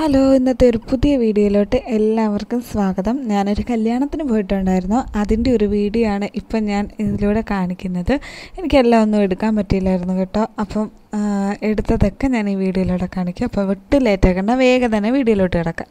Hello ഇന്നത്തെ ഒരു പുതിയ വീഡിയോയിലോട്ട് എല്ലാവർക്കും സ്വാഗതം. ഞാനൊരു കല്യാണത്തിന് പോയിട്ടുണ്ടായിരുന്നു. അതിന്റെ ഒരു വീഡിയോ ആണ് ഇപ്പം ഞാൻ ഇതിലൂടെ കാണിക്കുന്നത്. എനിക്കെല്ലാം ഒന്നും എടുക്കാൻ പറ്റിയില്ലായിരുന്നു കേട്ടോ. അപ്പം എടുത്തതൊക്കെ ഞാൻ ഈ വീഡിയോയിലൂടെ കാണിക്കും. അപ്പോൾ ഒട്ടും ലേറ്റ് ആക്കണ്ട. വേഗം തന്നെ വീഡിയോയിലോട്ട് കിടക്കാം.